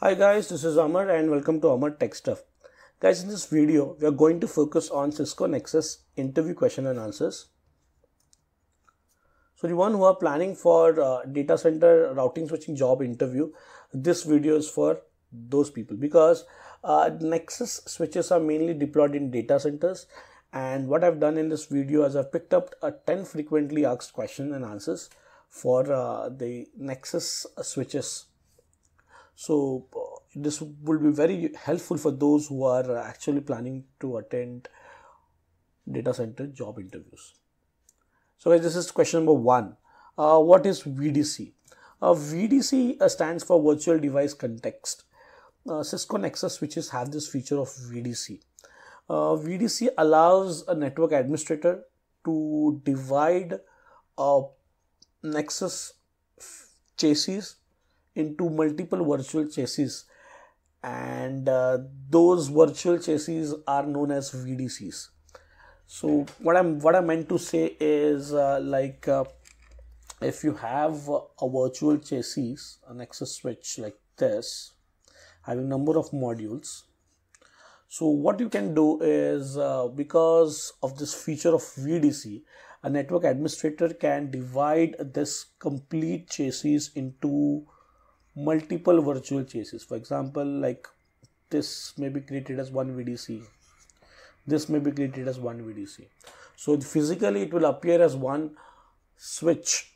Hi guys, this is Amar and welcome to Amar Tech Stuff. Guys, in this video, we are going to focus on Cisco Nexus interview question and answers. So the one who are planning for uh, data center routing switching job interview, this video is for those people because uh, Nexus switches are mainly deployed in data centers and what I've done in this video is I've picked up a 10 frequently asked question and answers for uh, the Nexus switches so uh, this will be very helpful for those who are actually planning to attend data center job interviews. So this is question number one. Uh, what is VDC? Uh, VDC uh, stands for Virtual Device Context. Uh, Cisco Nexus switches have this feature of VDC. Uh, VDC allows a network administrator to divide Nexus chassis into multiple virtual chassis and uh, those virtual chassis are known as VDCs. So what I'm what I meant to say is uh, like uh, if you have a virtual chassis, an access switch like this, having number of modules. So what you can do is uh, because of this feature of VDC, a network administrator can divide this complete chassis into multiple virtual chassis for example like this may be created as one vdc this may be created as one vdc so physically it will appear as one switch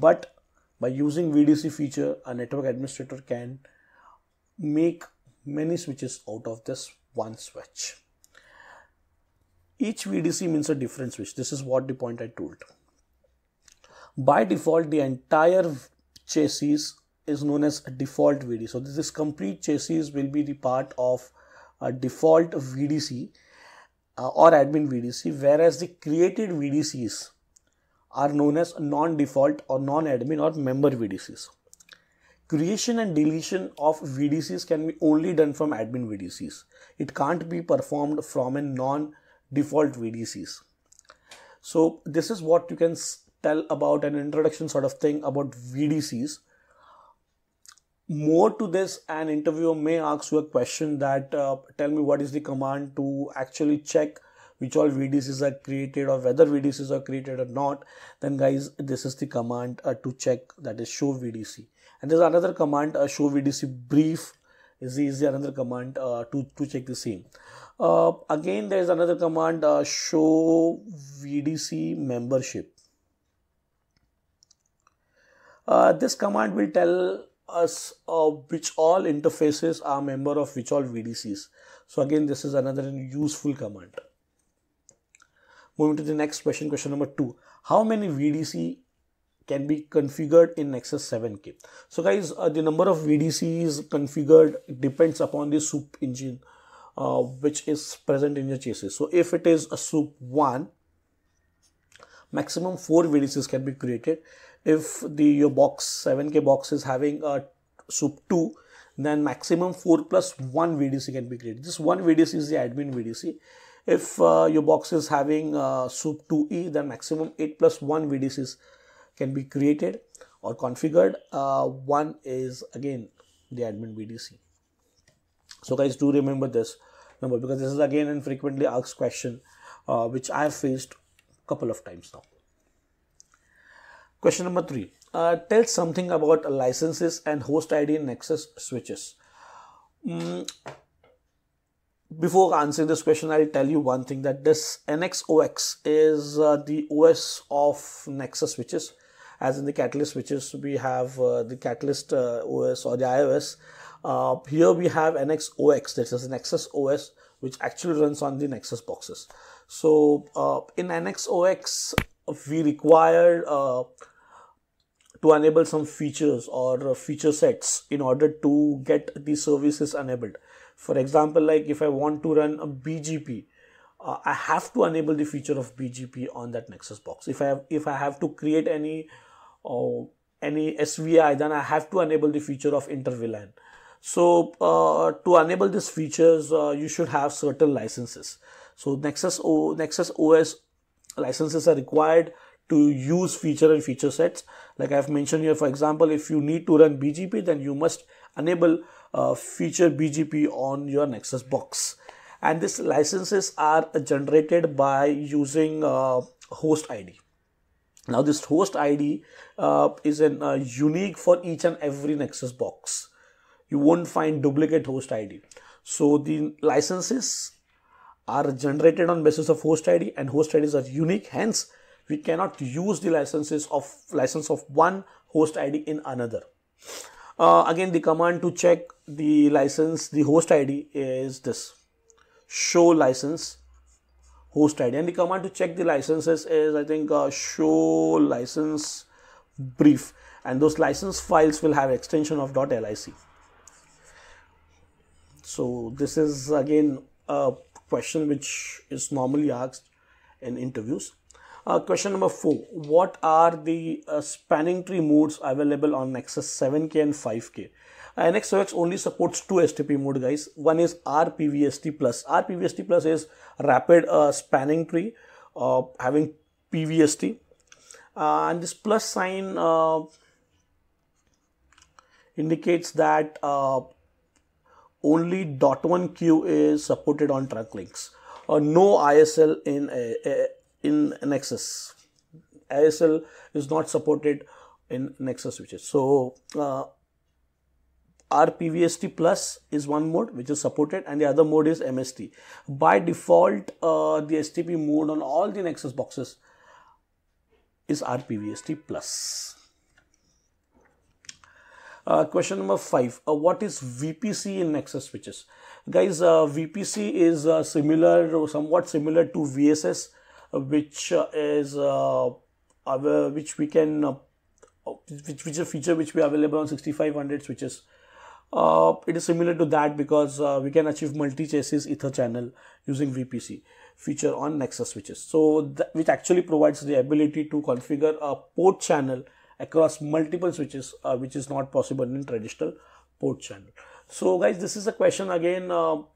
but by using vdc feature a network administrator can make many switches out of this one switch. Each vdc means a different switch. This is what the point i told. By default the entire chassis is known as default VDC. So this complete chassis will be the part of a default VDC uh, or admin VDC, whereas the created VDCs are known as non-default or non-admin or member VDCs. Creation and deletion of VDCs can be only done from admin VDCs. It can't be performed from a non-default VDCs. So this is what you can tell about an introduction sort of thing about VDCs more to this an interviewer may ask you a question that uh, tell me what is the command to actually check which all VDCs are created or whether VDCs are created or not. Then guys this is the command uh, to check that is show VDC and there's another command uh, show VDC brief is the, is the another command uh, to, to check the same. Uh, again there is another command uh, show VDC membership. This command will tell us uh, which all interfaces are member of which all VDCs. So again, this is another useful command. Moving to the next question, question number two. How many VDC can be configured in Nexus 7K? So guys, uh, the number of VDCs configured depends upon the SOUP engine uh, which is present in your chassis. So if it is a SOUP 1, maximum 4 VDCs can be created if the your box 7k box is having a SOUP 2 then maximum 4 plus 1 VDC can be created. This one VDC is the admin VDC. If uh, your box is having uh, SOUP 2E then maximum 8 plus 1 VDCs can be created or configured. Uh, one is again the admin VDC. So guys do remember this number because this is again an frequently asked question uh, which I have faced a couple of times now. Question number three. Uh, tell something about licenses and host ID in Nexus switches. Mm, before answering this question, I'll tell you one thing that this NX-OS is uh, the OS of Nexus switches. As in the Catalyst switches, we have uh, the Catalyst uh, OS or the IOS. Uh, here we have NX-OS, this is Nexus OS, which actually runs on the Nexus boxes. So uh, in NX-OS, we require to enable some features or uh, feature sets in order to get the services enabled. For example, like if I want to run a BGP, uh, I have to enable the feature of BGP on that Nexus box. If I have, if I have to create any uh, any SVI, then I have to enable the feature of inter-VLAN. So uh, to enable these features, uh, you should have certain licenses. So Nexus o Nexus OS licenses are required to use feature and feature sets like i've mentioned here for example if you need to run bgp then you must enable uh, feature BGP on your Nexus box. And these licenses are generated by using uh, host ID. Now this host ID uh, is an uh, unique for each and every Nexus box. You won't find duplicate host ID. So the licenses are generated on basis of host ID and host IDs are unique. Hence, we cannot use the licenses of license of one host ID in another. Uh, again, the command to check the license, the host ID is this show license host ID and the command to check the licenses is I think uh, show license brief and those license files will have extension of .lic. So this is again a question which is normally asked in interviews. Uh, question number four What are the uh, spanning tree modes available on Nexus 7K and 5K? Uh, NX-OS only supports two STP mode, guys. One is RPVST plus. RPVST plus is rapid uh, spanning tree uh, having PVST, uh, and this plus sign uh, indicates that uh, only dot one queue is supported on trunk links. Uh, no ISL in in Nexus. ISL is not supported in Nexus switches. So uh, RPVST plus is one mode which is supported and the other mode is MST. By default, uh, the STP mode on all the Nexus boxes is RPVST plus. Uh, question number five. Uh, what is VPC in Nexus switches? Guys, uh, VPC is uh, similar or somewhat similar to VSS which uh, is uh, which we can uh, which, which is a feature which we are available on 6500 switches uh, it is similar to that because uh, we can achieve multi-chassis ether channel using VPC feature on Nexus switches. So, which actually provides the ability to configure a port channel across multiple switches, uh, which is not possible in traditional port channel. So, guys, this is a question again.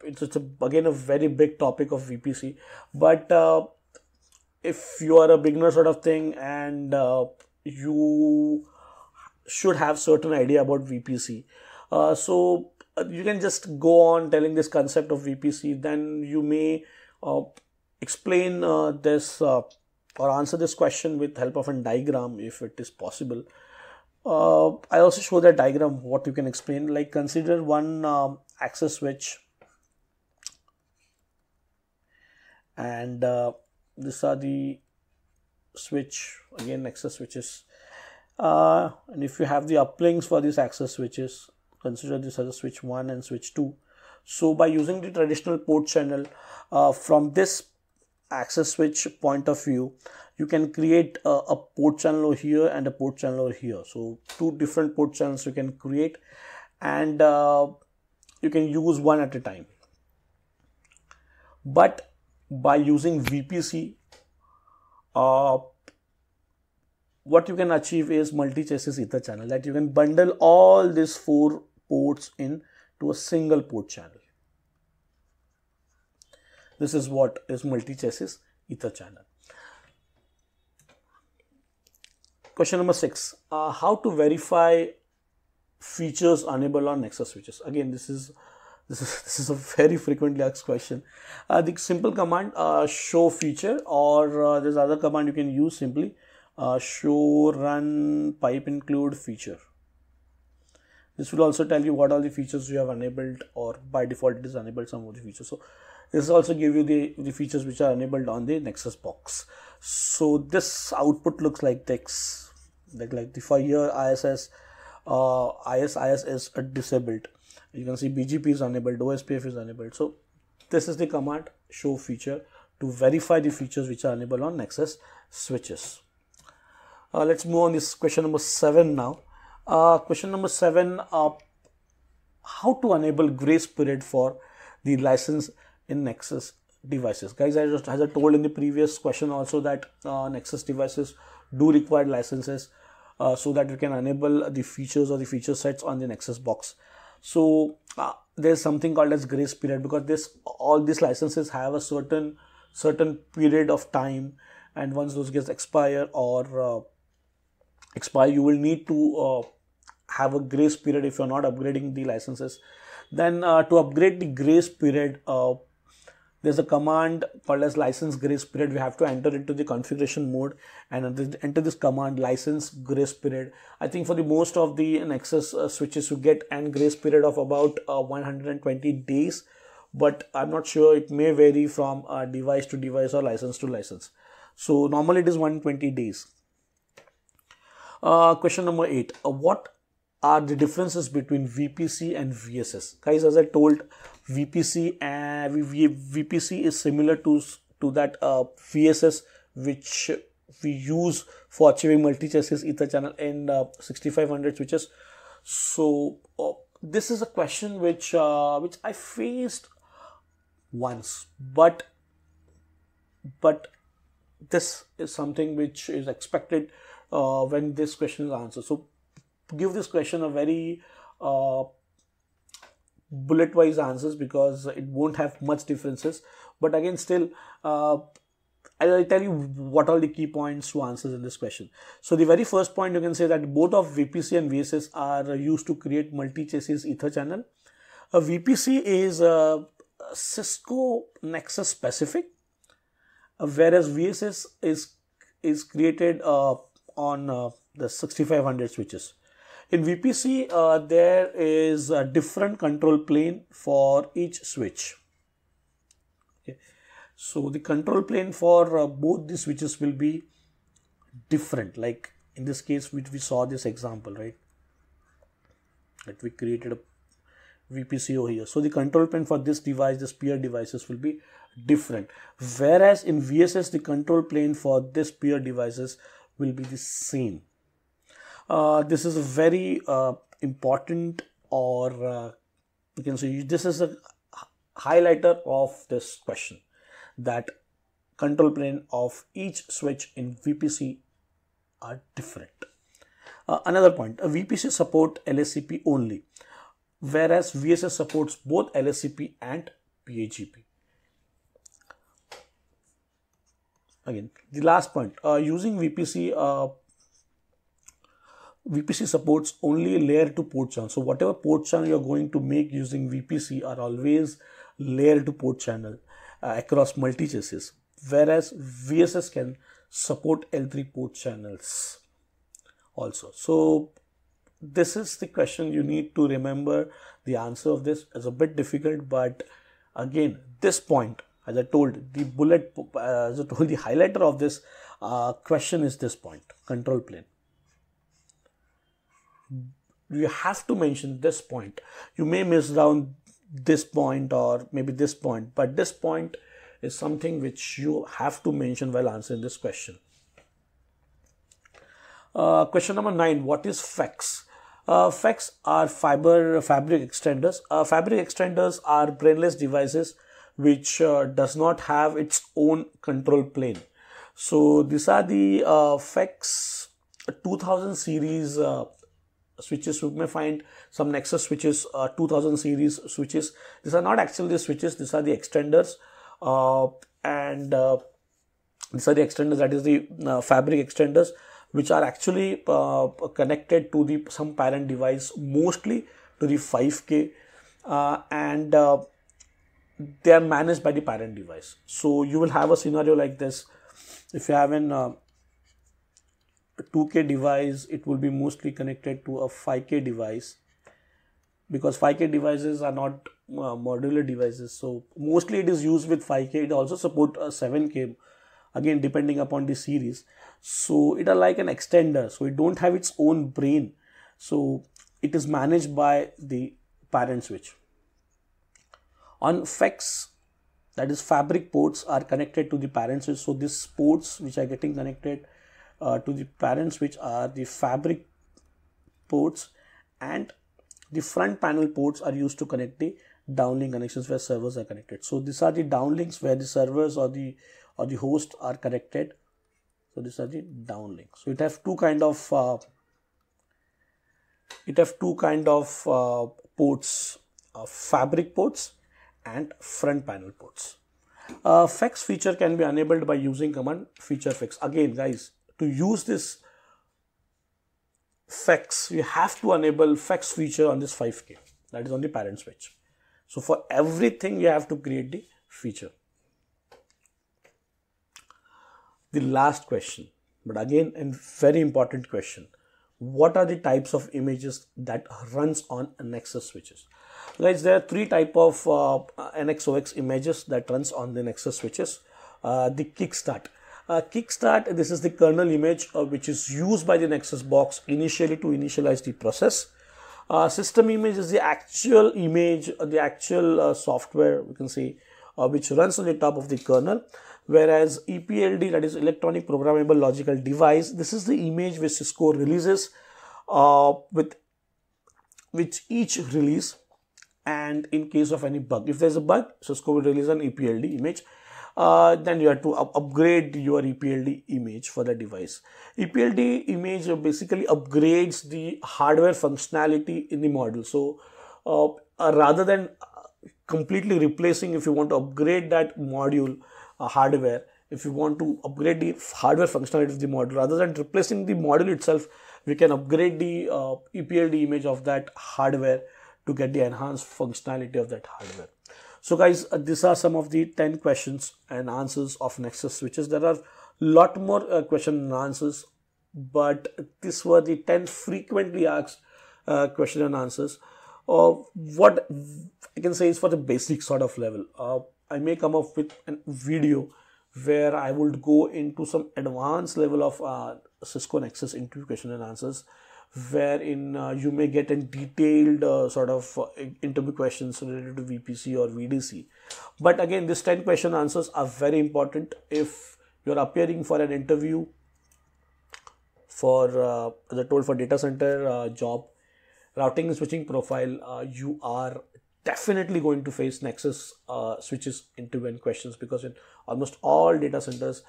it's, it's a, again a very big topic of VPC, but if you are a beginner sort of thing and uh, you should have certain idea about VPC. Uh, so uh, you can just go on telling this concept of VPC. Then you may uh, explain uh, this uh, or answer this question with help of a diagram if it is possible. I also show that diagram what you can explain. Like consider one um, access switch and these are the switch again access switches. Uh, and if you have the uplinks for these access switches consider this as a switch 1 and switch 2 so by using the traditional port channel uh, from this access switch point of view you can create a, a, port channel over here and a port channel over here. So two different port channels you can create and uh, you can use one at a time. But by using VPC, uh, what you can achieve is multi-chassis ether channel that you can bundle all these four ports in to a single port channel. This is what is multi-chassis ether channel. Question number six, uh, how to verify features enabled on Nexus switches. Again, this is this is, this is a very frequently asked question. Uh, the simple command uh, show feature or uh, there's other command you can use simply uh, show run pipe include feature. This will also tell you what are the features you have enabled or by default it is enabled some of the features. So this also give you the, the features which are enabled on the Nexus box. So this output looks like this, like, like the for ISS, uh, IS, IS is disabled you can see BGP is enabled, OSPF is enabled. So this is the command show feature to verify the features which are enabled on Nexus switches. Uh, let's move on this question number seven now. Uh, question number seven, uh, how to enable grace period for the license in Nexus devices. Guys, I just as I told in the previous question also that uh, Nexus devices do require licenses uh, so that you can enable the features or the feature sets on the Nexus box so uh, there's something called as grace period because this all these licenses have a certain certain period of time and once those gets expire or uh, expire you will need to uh, have a grace period if you're not upgrading the licenses. Then uh, to upgrade the grace period, uh, there's a command called as license grace period. We have to enter into the configuration mode and enter this command license grace period. I think for the most of the Nexus uh, switches you get an grace period of about uh, 120 days, but I'm not sure it may vary from uh, device to device or license to license. So normally it is 120 days. Uh, question number eight. Uh, what are the differences between VPC and VSS? Guys, as I told, VPC and VPC is similar to to that uh, VSS which we use for achieving multi-chassis ether channel in uh, 6500 switches. So uh, this is a question which uh, which I faced once, but but this is something which is expected uh, when this question is answered. So give this question a very uh, bullet wise answers because it won't have much differences but again still uh, I'll tell you what are the key points to answers in this question. So the very first point you can say that both of VPC and VSS are used to create multi-chassis ether channel. A VPC is a Cisco Nexus specific, whereas VSS is is created uh, on uh, the 6500 switches. In VPC, uh, there is a different control plane for each switch. Okay. So the control plane for uh, both the switches will be different. Like in this case, which we saw this example, right? That we created a VPC over here. So the control plane for this device, this peer devices will be different. Whereas in VSS, the control plane for this peer devices will be the same. Uh, this is a very uh, important or uh, you can say this is a highlighter of this question that control plane of each switch in VPC are different. Uh, another point, VPC support LACP only, whereas VSS supports both LACP and PAGP. Again, the last point, uh, using VPC VPC supports only layer 2 port channel. So whatever port channel you're going to make using VPC are always layer 2 port channel uh, across multi-chassis. Whereas VSS can support L3 port channels also. So this is the question you need to remember. The answer of this is a bit difficult, but again, this point, as I told, the bullet, uh, as I told, the highlighter of this uh, question is this point, control plane you have to mention this point you may miss down this point or maybe this point but this point is something which you have to mention while answering this question uh, question number nine what is FEX? Uh, FEX are fiber fabric extenders. Uh, fabric extenders are brainless devices which uh, does not have its own control plane. So these are the uh, FEX 2000 series uh, switches you may find some nexus switches uh, 2000 series switches. These are not actually the switches these are the extenders uh, and uh, these are the extenders that is the uh, fabric extenders which are actually uh, connected to the some parent device mostly to the 5k uh, and they are managed by the parent device. So you will have a scenario like this. If you have an 2K device, it will be mostly connected to a 5K device because 5K devices are not uh, modular devices. So mostly it is used with 5K. It also support a 7K again depending upon the series. So it are like an extender. So it don't have its own brain. So it is managed by the parent switch. On FEX, that is fabric ports are connected to the parent switch. So these ports which are getting connected uh, to the parents which are the fabric ports and the front panel ports are used to connect the downlink connections where servers are connected. So these are the downlinks where the servers or the or the host are connected. So these are the downlinks. So it has two kind of uh, it has two kind of uh, ports uh, fabric ports and front panel ports. Uh, FEX feature can be enabled by using command feature fex. Again guys to use this FEX, you have to enable FEX feature on this 5K, that is on the parent switch. So for everything, you have to create the feature. The last question, but again, a very important question. What are the types of images that runs on Nexus switches? Guys, there are three type of uh, NX-OS images that runs on the Nexus switches. Uh, the kickstart. Uh, kickstart, this is the kernel image uh, which is used by the Nexus box initially to initialize the process. Uh, system image is the actual image, uh, the actual uh, software, we can say, uh, which runs on the top of the kernel. Whereas EPLD, that is electronic programmable logical device, this is the image which Cisco releases with which each release and in case of any bug. If there's a bug, Cisco will release an EPLD image uh, then you have to up upgrade your EPLD image for the device. EPLD image basically upgrades the hardware functionality in the model. So uh, uh, rather than completely replacing, if you want to upgrade that module uh, hardware, if you want to upgrade the hardware functionality of the model, rather than replacing the module itself, we can upgrade the uh, EPLD image of that hardware to get the enhanced functionality of that hardware. So guys, uh, these are some of the 10 questions and answers of Nexus switches. There are a lot more uh, question and answers, but these were the 10 frequently asked uh, question and answers. Uh, what I can say is for the basic sort of level. Uh, I may come up with a video where I would go into some advanced level of uh, Cisco Nexus interview question and answers wherein uh, you may get a detailed uh, sort of uh, interview questions related to VPC or VDC. But again, these 10 question answers are very important if you're appearing for an interview for, uh, I told, for data center uh, job, routing and switching profile, uh, you are definitely going to face Nexus uh, switches interview questions because in almost all data centers,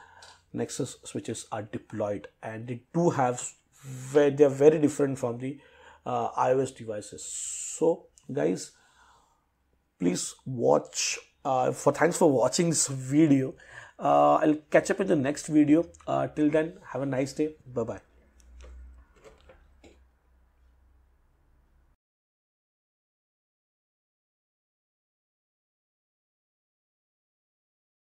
Nexus switches are deployed and they do have where they are very different from the uh, IOS devices. So, guys, please watch. Uh, for thanks for watching this video. Uh, I'll catch up in the next video. Uh, till then, have a nice day. Bye bye.